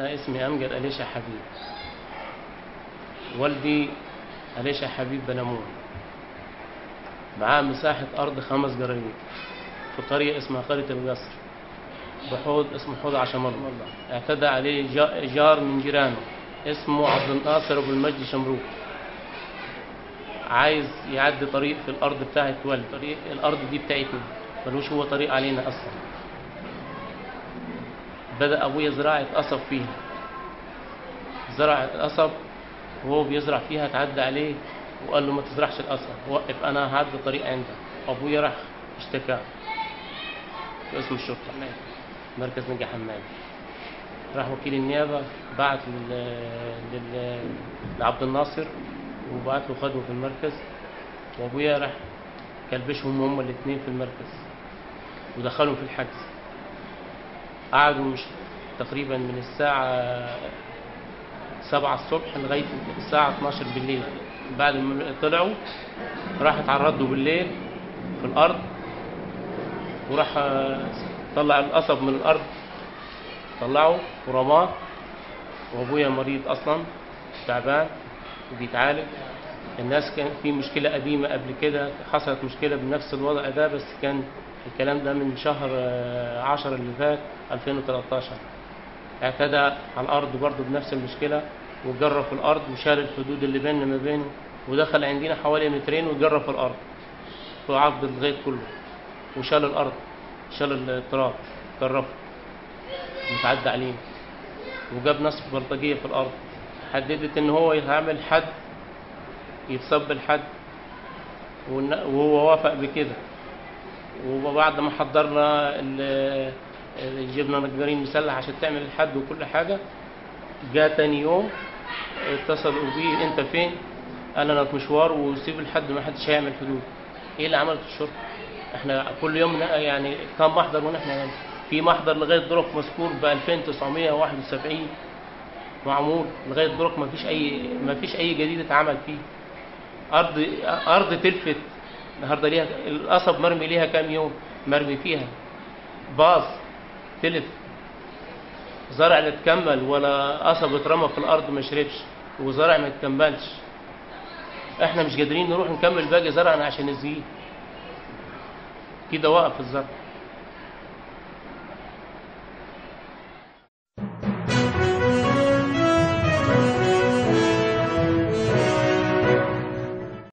اسمي أمجد أليشا حبيب. والدي أليشا حبيب بنمون. معاه مساحة أرض خمس جرانيت في قرية اسمها قرية القصر بحوض اسمه حوض عشمر الله اعتدى عليه جا- جار من جيرانه. اسمه عبد الناصر أبو المجد شمروك عايز يعدي طريق في الأرض بتاعت والد طريق الأرض دي بتاعتنا. ملوش هو طريق علينا أصلا. بدأ أبويا زراعة قصب فيها. زرع القصب وهو بيزرع فيها اتعدى عليه وقال له ما تزرعش القصب وقف أنا هعدي طريق عندك. أبويا راح اشتكى. في اسم الشرطة. مركز نجا حمام راح وكيل النيابة بعت لل... لعبد الناصر وبعت له خدوه في المركز. وأبويا راح كلبشهم هم الاثنين في المركز ودخلهم في الحجز. قعدوا مش تقريبا من الساعة سبعة الصبح لغاية الساعة 12 بالليل. بعد ما طلعوا راح اتعرضوا بالليل في الأرض وراح طلع القصب من الأرض. طلعه ورماه. وأبويا مريض أصلا تعبان وبيتعالج. الناس كان في مشكلة قديمة قبل كده حصلت مشكلة بنفس الوضع ده بس كان الكلام ده من شهر آه، عشرة اللي فات 2013 اعتدى على الأرض برضه بنفس المشكلة وجرف في الأرض وشال الحدود اللي بيننا ما بينه ودخل عندنا حوالي مترين وجرف في الأرض في عرض الغيط كله وشال الأرض شال التراب جرفه متعدى عليه وجاب ناس بلطجية في الأرض. حددت إن هو هيعمل حد يتصب الحد وهو وافق بكده. وبعد ما حضرنا جبنا نجارين مسلح عشان تعمل الحد وكل حاجة جاء تاني يوم اتصلوا بيه انت فين؟ قال أنا في مشوار وسيب الحد ما حدش هيعمل حدود. إيه اللي عملته؟ الشرطة إحنا كل يوم يعني كم محضر ونحن في محضر لغاية دروك مذكور ب 2971 معمول لغاية دروك ما فيش اي ما فيش أي جديد اتعمل فيه. ارض أرض تلفت. النهارده ليها القصب مرمي ليها كام يوم؟ مرمي فيها. باظ تلف. زرع لا اتكمل ولا قصب اترمى في الأرض ما شربش وزرع ما اتكملش. إحنا مش قادرين نروح نكمل باقي زرعنا عشان نزيه كده وقف الزرع.